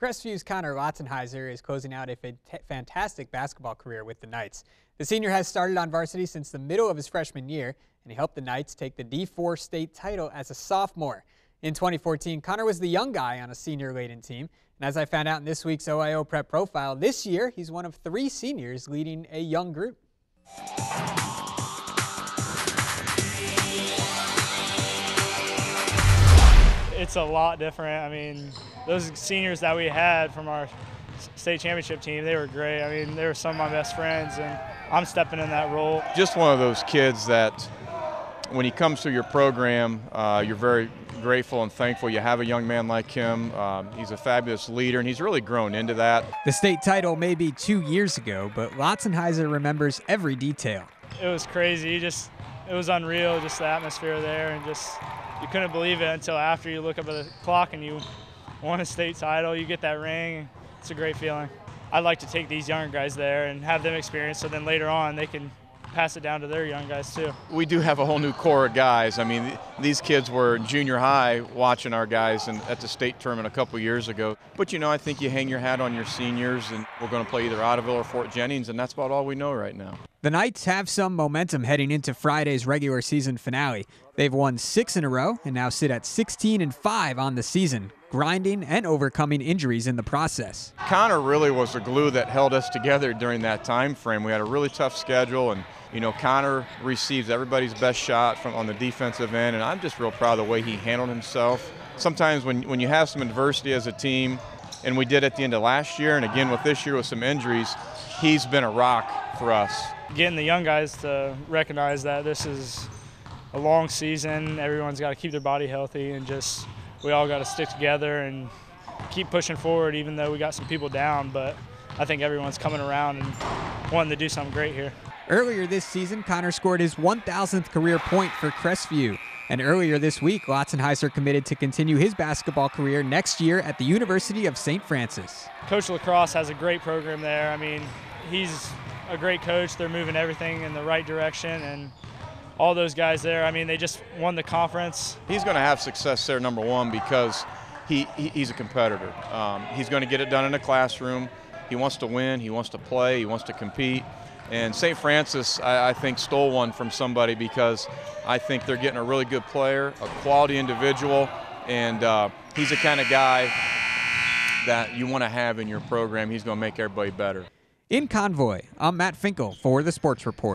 Crestviews Connor Lautzenheiser is closing out a fantastic basketball career with the Knights. The senior has started on varsity since the middle of his freshman year, and he helped the Knights take the D4 state title as a sophomore. In 2014, Connor was the young guy on a senior-laden team, and as I found out in this week's OIO Prep Profile, this year he's one of three seniors leading a young group. It's a lot different. I mean, those seniors that we had from our state championship team, they were great. I mean, they were some of my best friends, and I'm stepping in that role. Just one of those kids that when he comes through your program, uh, you're very grateful and thankful you have a young man like him. Um, he's a fabulous leader, and he's really grown into that. The state title may be two years ago, but Lautzenheiser remembers every detail. It was crazy. Just it was unreal, just the atmosphere there, and just you couldn't believe it until after you look up at the clock and you won a state title, you get that ring. It's a great feeling. I'd like to take these younger guys there and have them experience so then later on they can pass it down to their young guys too. We do have a whole new core of guys. I mean, these kids were junior high watching our guys in, at the state tournament a couple years ago. But you know, I think you hang your hat on your seniors, and we're going to play either Ottoville or Fort Jennings, and that's about all we know right now. The Knights have some momentum heading into Friday's regular season finale. They've won six in a row and now sit at 16 and 5 on the season, grinding and overcoming injuries in the process. Connor really was the glue that held us together during that time frame. We had a really tough schedule, and you know Connor receives everybody's best shot from on the defensive end, and I'm just real proud of the way he handled himself. Sometimes when when you have some adversity as a team, and we did at the end of last year, and again with this year with some injuries, he's been a rock for us getting the young guys to recognize that this is a long season. Everyone's got to keep their body healthy and just we all got to stick together and keep pushing forward even though we got some people down. But I think everyone's coming around and wanting to do something great here. Earlier this season, Connor scored his 1,000th career point for Crestview. And earlier this week, Lautzenheiser committed to continue his basketball career next year at the University of St. Francis. Coach LaCross has a great program there. I mean, he's a great coach. They're moving everything in the right direction, and all those guys there. I mean, they just won the conference. He's going to have success there, number one, because he, he he's a competitor. Um, he's going to get it done in the classroom. He wants to win. He wants to play. He wants to compete. And St. Francis, I, I, think, stole one from somebody because I think they're getting a really good player, a quality individual, and uh, he's the kind of guy that you want to have in your program. He's going to make everybody better. In Convoy, I'm Matt Finkel for the Sports Report.